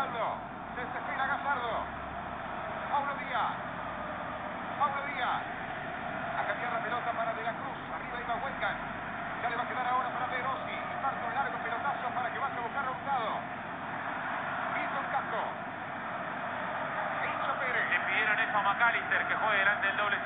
Osvaldo. Se desespera Gazardo. Paulo Díaz. Paulo Díaz. A cambiar la pelota para De la Cruz. Arriba iba Huelcan. Ya le va a quedar ahora para De Rossi. Y parte un largo pelotazo para que vaya a buscar a Hurtado. Milton Casco. Pérez. Le pidieron eso a McAllister que juegue delante del doble